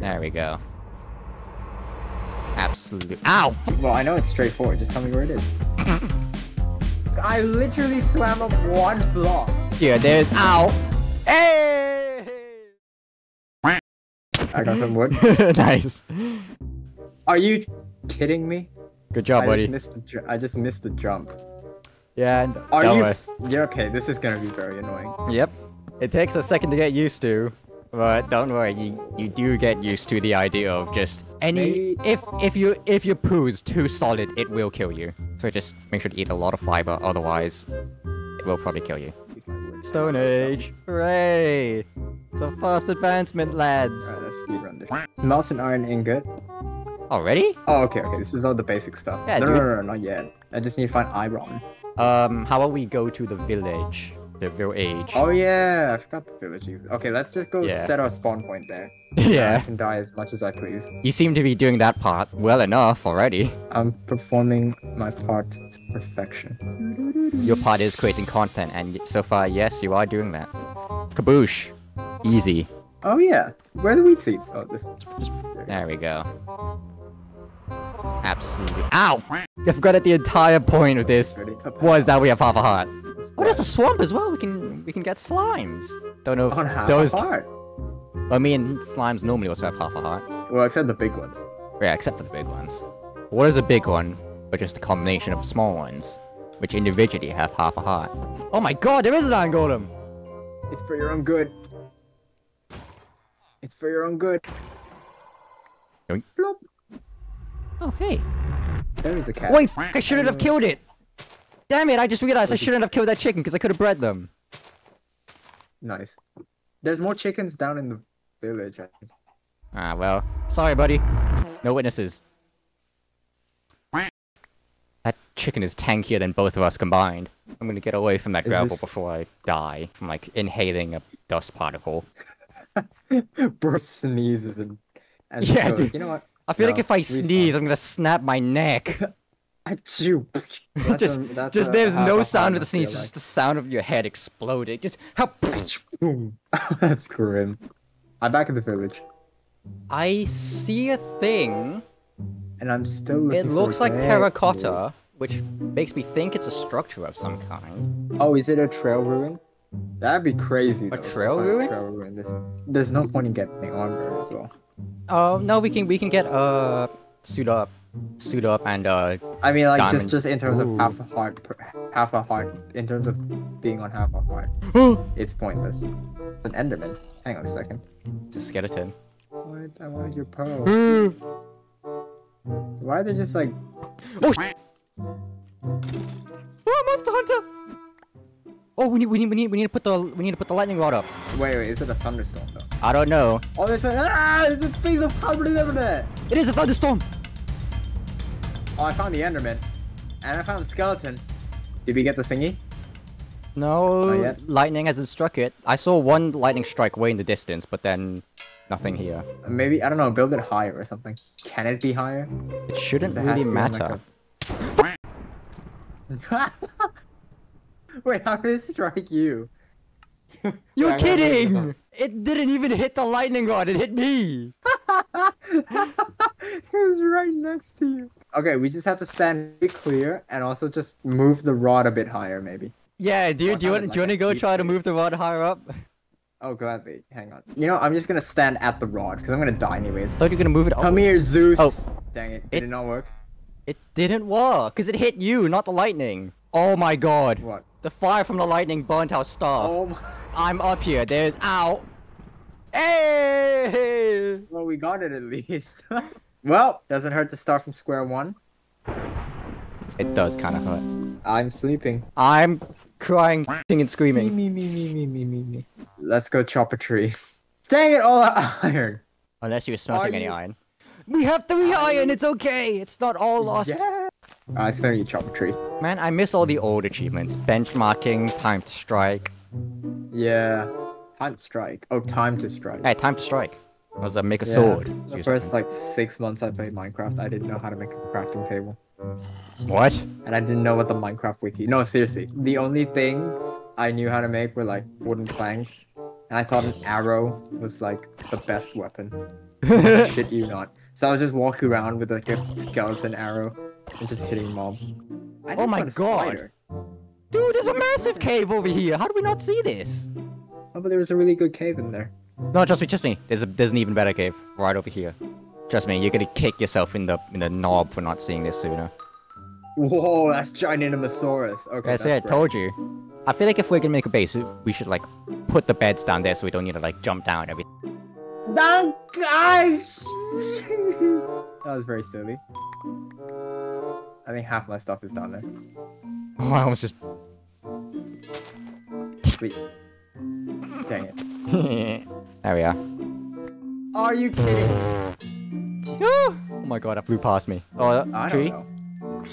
There we go. Absolutely. Ow! Well, I know it's straightforward. Just tell me where it is. I literally swam up one block. Yeah, there's. Ow! Hey! I got some wood. nice. Are you kidding me? Good job, I buddy. just missed the I just missed the jump. Yeah. and- Are you? F- yeah. Okay. This is gonna be very annoying. Yep. It takes a second to get used to, but don't worry, you you do get used to the idea of just any Maybe- if if you if your poo's too solid, it will kill you. So just make sure to eat a lot of fiber, otherwise it will probably kill you. Leave my wood. Stone Age, hooray! It's a fast advancement, lads. Alright, let's speedrun this. Melt an iron ingot. Already? Oh, okay, okay. This is all the basic stuff. Yeah, no, no, no, no, not yet. I just need to find iron. Um, how about we go to the village, the village? Oh yeah, I forgot the villages. Okay, let's just go Yeah. set our spawn point there. I yeah. can die as much as I please. You seem to be doing that part well enough already. I'm performing my part to perfection. Your part is creating content, and so far, yes, you are doing that. Kaboosh. Easy. Oh yeah, where are the wheat seeds? Oh, this one. There we go. Absolutely. Ow! I forgot that the entire point of this Ready? was that we have half a heart. Oh, Oh, there's a swamp as well. We can we can get slimes. Don't know if on half those. a heart. I mean, slimes normally also have half a heart. Well, except the big ones. Yeah, except for the big ones. What is a big one, but just a combination of small ones, which individually have half a heart? Oh my god, there is an iron golem! It's for your own good. It's for your own good. Yoink. Plop. Oh, hey. There is a cat. Wait, I shouldn't have killed it! Damn it, I just realized I shouldn't have killed that chicken because I could have bred them. Nice. There's more chickens down in the village. I think. Ah, well. Sorry, buddy. No witnesses. That chicken is tankier than both of us combined. I'm gonna get away from that Is gravel this- before I die from, like, inhaling a dust particle. Bro sneezes and, and Yeah, goes, dude. You know what? I feel like if I sneeze, I'm gonna snap my neck. Achoo. Just, a- just a- there's no sound of the sneeze, feel just the sound of your head exploding. Just how. That's grim. I'm back in the village, I see a thing. and I'm still looking It looks like terracotta, which makes me think it's a structure of some kind. Oh, is it a trail ruin? That'd be crazy. A though, trail ruin? trail ruin. There's, there's no point in getting armor as well. Oh no, we can we can get uh suit up, suit up, and uh I mean, like Diamond. just just in terms Ooh. of half a heart, per, half a heart. In terms of being on half a heart, it's pointless. An Enderman. Hang on a second. the skeleton. What? I wanted your pearl. Why are they just like? Oh, sh- oh, monster hunter! Oh, we need we need we need we need to put the we need to put the lightning rod up. Wait, wait. Is it a thunderstorm though? I don't know. Oh, there's a ah! There's a piece of over there. It is a thunderstorm. Oh, I found the Enderman, and I found the skeleton. Did we get the thingy? No, lightning hasn't struck it. I saw one lightning strike way in the distance, but then nothing here. Maybe I don't know. Build it higher or something. Can it be higher? It shouldn't it really on, like, matter. Wait, how did it strike you? You're Yeah, I got rid of kidding! The- It didn't even hit the lightning rod. It hit me. it was right next to you. Okay, we just have to stand clear and also just move the rod a bit higher, maybe. Yeah, dude. Or Do you want it do you want to go deep try to move the rod higher up? Oh, gladly. Hang on. You know, I'm just gonna stand at the rod because I'm gonna die anyways. thought you were gonna move it. Come here. Zeus. Oh. Dang it! Did It- it not work? It didn't work because it hit you, not the lightning. Oh my god. What? The fire from the lightning burnt our stuff. Oh my. I'm up here. There's out. Hey! Well, we got it at least. well, doesn't hurt to start from square one. It does kind of hurt. I'm sleeping. I'm crying and screaming. me, me, me, me, me, me, me. Let's go chop a tree. Dang it, all that iron. Unless you were smelting any you- iron. We have three Are iron. It's okay. It's not all lost. Yeah. I still need to chop a tree. Man, I miss all the old achievements. Benchmarking, time to strike. Yeah. Time to strike. Oh, time to strike. Hey, time to strike. I Was a make a Yeah. sword. The first like six months I played Minecraft, I didn't know how to make a crafting table, What? and I didn't know what the Minecraft wiki. No, seriously, the only things I knew how to make were like wooden planks, and I thought an arrow was like the best weapon. Shit you not. So I was just walking around with like a skeleton arrow and just hitting mobs. Oh my God. spider. Dude, there's a massive cave over here. How do we not see this? Oh, but there was a really good cave in there. No, trust me, trust me. There's a there's an even better cave right over here. Trust me, you're gonna kick yourself in the in the knob for not seeing this sooner. Whoa, that's Gigantosaurus. Okay, I that's say I great. told you. I feel like if we're gonna make a base, we should like put the beds down there so we don't need to like jump down every. Oh gosh! that was very silly. I think half my stuff is down there. Oh, I almost just. Sweet. Dang it. there we are. Are you kidding? oh my god, that flew past me. Oh, I uh, tree. don't know.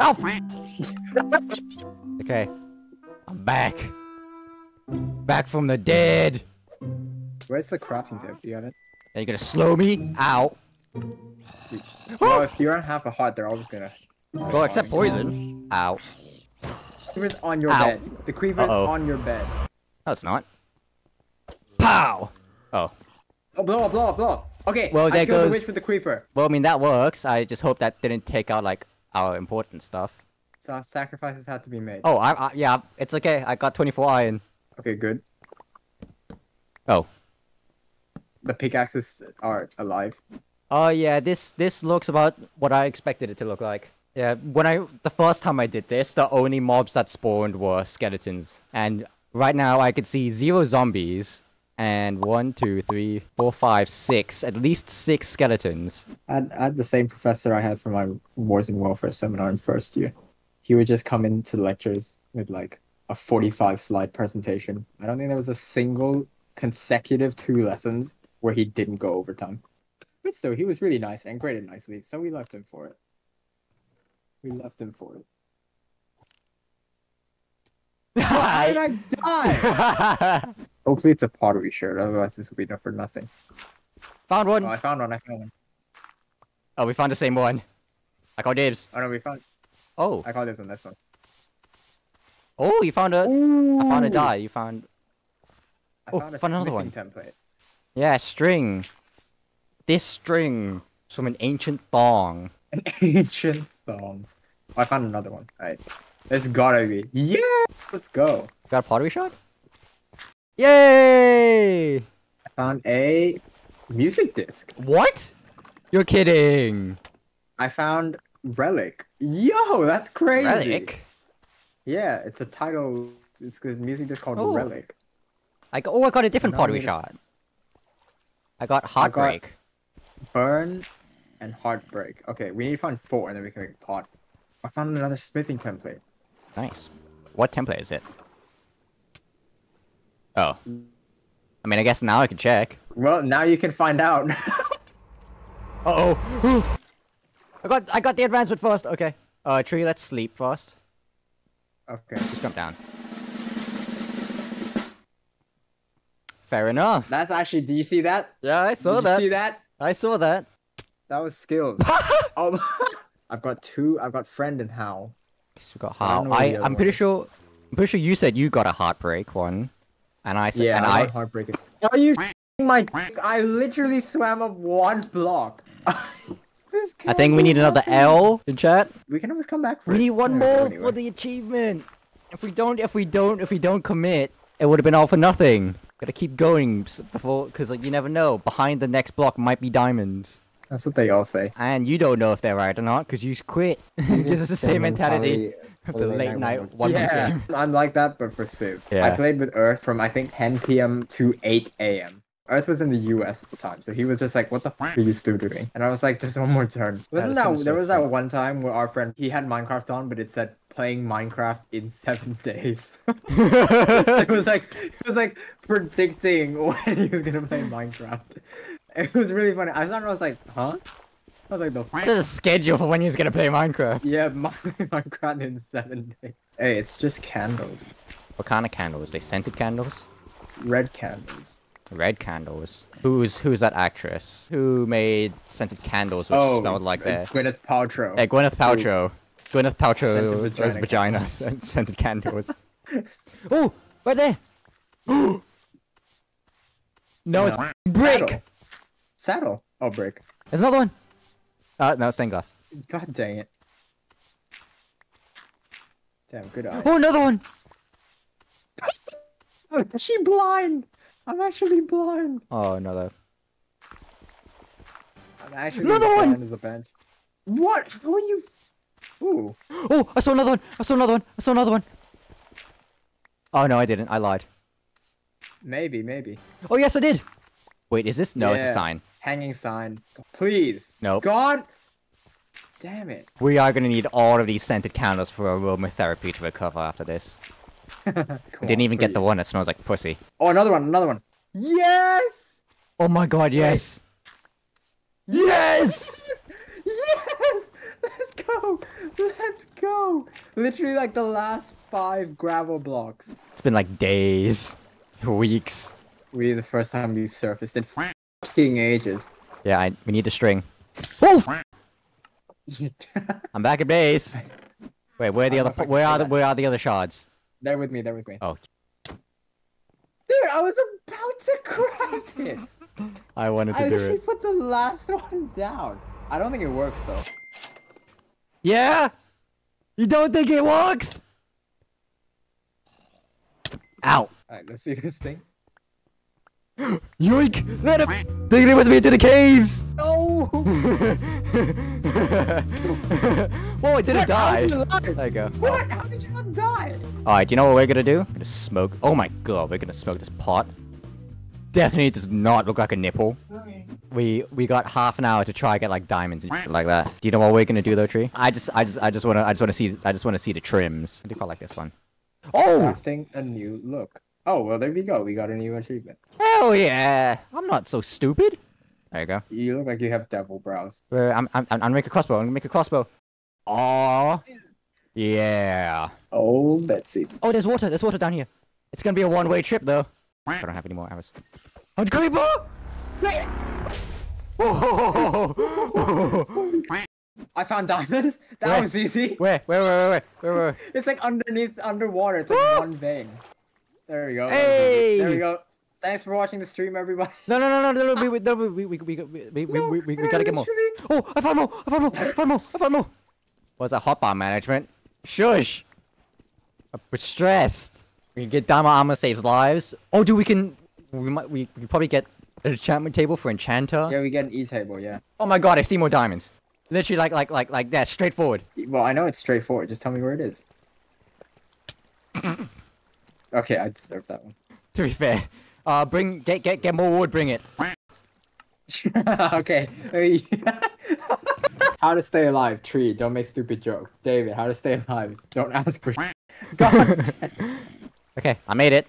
Oh. okay, I'm back. Back from the dead. Where's the crafting tip? Do you have it? Are you gonna slow me? out? No, if you're on half a heart, they're always gonna. Well, except poison. Ow. Creeper's on your Ow. bed. The creeper's Uh-oh. on your bed. No, it's not. Pow. Oh. Oh, blow up, blow up, blow up. Okay, Well, I there killed the witch with the creeper. Well, I mean that works. I just hope that didn't take out like our important stuff. So sacrifices had to be made. Oh, I, I yeah, it's okay. I got 24 iron. Okay, good. Oh. The pickaxes are alive. Oh yeah, this this looks about what I expected it to look like. Yeah, when I the first time I did this, the only mobs that spawned were skeletons, and right now I could see zero zombies and one, two, three, four, five, six, at least six skeletons. I had, the same professor I had for my Wars and Welfare seminar in first year. He would just come into lectures with like a 45 slide presentation. I don't think there was a single consecutive two lessons where he didn't go overtime. But still, he was really nice and graded nicely, so we left him for it. We left him for it. How did I die? Hopefully it's a pottery sherd, otherwise this will be for nothing. found Oh, one. I found one, I found one. Oh, we found the same one. I call dibs. Oh no, we found, Oh, I called this on this one. oh, you found a. I found a die. You found. I Oh, found a found another one. template. Yeah, string. This string is from an ancient thong. An ancient thong. Oh, I found another one. All right. It's gotta be. Yeah! Let's go. Got a pottery shot? Yay! I found a music disc. What? You're kidding. I found Relic. Yo, that's crazy. Relic? Yeah, it's a title. It's a music disc called Oh. Relic. I got, oh, I got a different pottery shot. I got Heartbreak. Burn and Heartbreak. Okay, we need to find four and then we can make a pot. I found another smithing template. Nice. What template is it? Oh. I mean, I guess now I can check. Well, now you can find out. Uh oh. I got I got the advancement first. Okay. Uh, tree. Let's sleep first. okay. Just jump down. Fair enough. That's actually. Do you see that? Yeah, I saw Did that. You see that? I saw that. That was skills. um, I've got two. I've got friend and how. Guess we got how. I, I am pretty sure. I'm pretty sure you said you got a heartbreak one, and I said Yeah, and I I. heartbreak. is- Are you my? I literally swam up one block. I think we need another. L in chat. We can always come back for We need one more anywhere. for the achievement. If we don't, if we don't, if we don't commit, it would have been all for nothing. Gotta keep going before, cause like you never know. Behind the next block might be diamonds, That's what they all say. and you don't know if they're right or not, cause you quit. Because it's the same mentality of the late night one yeah, game. I'm like that, but for Civ. I played with Earth from I think 10 p.m. to 8 a.m. Earth was in the U.S. at the time, so he was just like, "What the fuck are you still doing?" And I was like, "Just one more turn." Wasn't that some there was that one time where our friend he had Minecraft on, but it said playing Minecraft in seven days. it was like it was like predicting when he was gonna play Minecraft. It was really funny. I started, I was like, "Huh?" I was like, "The fuck." There's a schedule for when he's gonna play Minecraft. Yeah, Mi- Minecraft in seven days. Hey, it's just candles. What kind of candles? They scented candles? Red candles. Red candles. Who's who's that actress who made scented candles which oh, smelled like uh, that? Gwyneth Paltrow. Hey, Gwyneth Paltrow. Gwyneth Paltrow Scented has vagina vagina candles. scented candles. oh, right there. no, it's brick. Saddle. Oh, brick. There's another one. Uh, no, stained glass. God dang it. Damn, good eye. Oh, another one. Oh, is she blind? I'm actually blind. Oh, another. I'm actually Another as one! as a bench. What? How are you? Ooh. Oh, I saw another one. I saw another one. I saw another one. Oh no, I didn't. I lied. Maybe, maybe. Oh yes, I did. Wait, is this? No, it's a sign. Hanging sign. Please. Nope. God. Damn it. We are gonna need all of these scented candles for aromatherapy to recover after this. We didn't even get the one that smells like pussy. Oh, another one. Another one. Yes. Oh my god, yes. Yes! Yes! Let's go! Let's go! Literally like the last five gravel blocks. It's been like days, weeks. We the first time we've surfaced in fucking ages. Yeah, I, we need the string. Oh! I'm back at base. Wait, where are the I'm other? Where are the? Where are the other shards? they're with me, they're with me. Oh, Dude, I was about to craft it! I wanted I to do literally it. put the last one down. I don't think it works though. Yeah. You don't think it works? Out. Alright, let's see this thing. Yoink! Let him take it with me to the caves. No! Whoa! I didn't die. There you go. What? How did you not die? Alright, do you know what we're gonna do? We're gonna smoke. Oh my god, we're gonna smoke this pot. Definitely does not look like a nipple. We we got half an hour to try and get like diamonds and shit like that. Do you know what we're gonna do though, Tree? I just I just I just wanna I just wanna see I just wanna see the trims. I do quite like this one. Oh Crafting a new look. Oh, well, there we go. We got a new achievement. hell yeah! I'm not so stupid. There you go. You look like you have devil brows. Wait, I'm I'm I'm gonna make a crossbow. I'm gonna make a crossbow. Oh yeah. Oh, Betsy. Oh, there's water. There's water down here. It's gonna be a one-way trip though. I don't have any more arrows. Oh, creeper! Whoa! I found diamonds. That Where? was easy. Where? Where? Where? Where? Where? Where? It's like underneath, underwater. It's like one vein. There we go. Hey! There we go. Thanks for watching the stream, everybody. No, no, no, no, no, no, we, we, no, we, we, we, we, we, we, No, we, we, we gotta get more. Oh, I found more! I found more! I found more! I found more! What's that hotbar management? Shush! We're stressed. We can get diamond armor saves lives. Oh, dude, we can. We might. We, we probably get an enchantment table for enchanter. Yeah, we get an E table. Yeah. Oh my god, I see more diamonds. Literally, like, like, like, like that, straightforward. Well, I know it's straightforward. Just tell me where it is. okay, I deserve that one. To be fair, uh, bring, get, get, get more wood. Bring it. okay. how to stay alive? Tree. Don't make stupid jokes. David. How to stay alive? Don't ask for. God. Okay, I made it.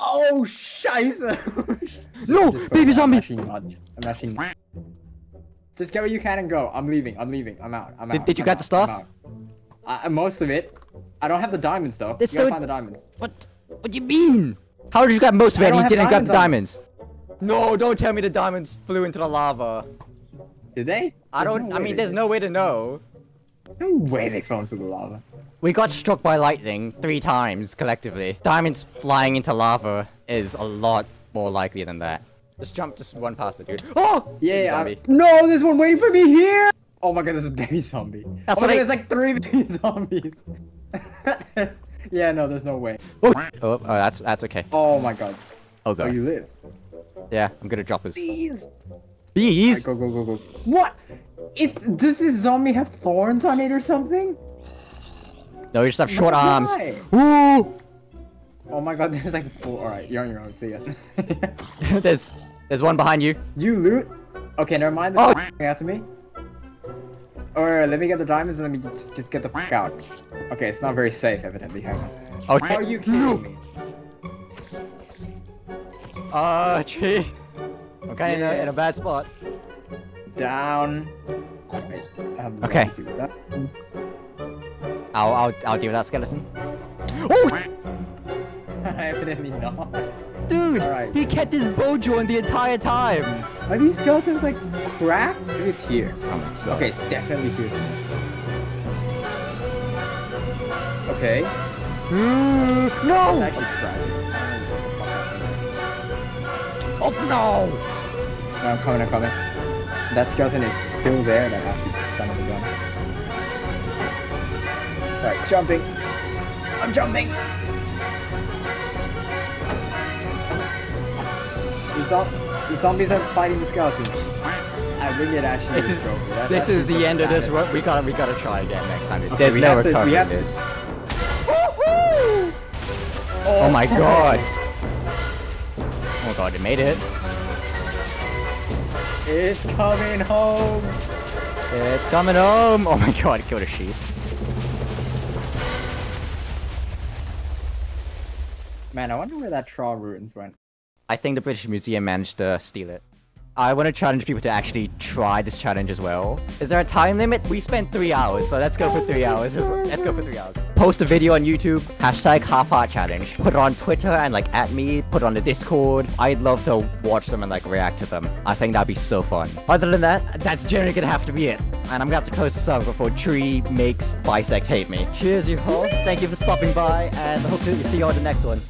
oh, scheiße. No, Just baby zombie. I'm actually not. I'm actually. Not. Just get what you can and go. I'm leaving. I'm leaving. I'm out. I'm Did- out. did you I'm get out, the stuff? Uh, most of it. I don't have the diamonds though. It's you gotta still- find the diamonds. What? What do you mean? How did you grab most of it? and You didn't grab the diamonds. No, don't tell me the diamonds flew into the lava. Did they? I don't. no I mean, there's no way to know. No way they fell into the lava. We got struck by lightning three times collectively. Diamonds flying into lava is a lot more likely than that. Just jump, just one past it, dude. Oh! Yeah. I- no, there's one waiting for me here. Oh my god, there's a baby zombie. That's oh my I- god, there's like three baby zombies. Yeah, no, there's no way. Oh, oh, oh, that's that's okay. Oh my god. Oh god. Oh, you live. Yeah, I'm gonna drop his Bees. bees. Go go go go. What? Is does this zombie have thorns on it or something? No, you just have short Why? arms. Ooh! Oh my god, there's like four. All right, you're on your own. See ya. there's there's one behind you. you loot. Okay, never mind. This oh. after me. Or let me get the diamonds and let me just, just get the fuck out. Okay, it's not very safe, evidently. Hang on. Oh, Are you kidding no. me? Uh, gee. I'm kind of in, a, Yeah. in a bad spot. Down. Okay. right to do that. I'll I'll I'll deal with that skeleton. Oh, Evidently not. dude! Alright. He kept his bow joint the entire time. Are these skeletons like? Maybe it's here. Oh. Okay, it's definitely here. somewhere. Okay. Mm, no! actually tragic. I don't know what the fuck happened there. Oh no! I'm coming, I'm coming. That skeleton is still there, that absolute son of a gun. Alright, jumping. I'm jumping! Zo- the zombies are fighting the skeletons. I think it actually This is. That- this is the end of this. pathetic. We gotta we gotta try again next time. Okay, There's we no have to- we recovering have- this. Oh, oh my god. Oh my god, it made it. It's coming home! It's coming home. Oh my god, it killed a sheep. Man, I wonder where that trail ruins went. I think the British Museum managed to steal it. I want to challenge people to actually try this challenge as well. Is there a time limit? We spent three hours, so let's go for three hours. Let's go for three hours. Post a video on YouTube, hashtag half heart challenge. Put it on Twitter and like at me, put it on the Discord. I'd love to watch them and like react to them. I think that'd be so fun. Other than that, that's generally gonna have to be it. And I'm gonna have to close this up before Tree makes Bisect hate me. Cheers, you host. Thank you for stopping by, and hope to see you on the next one.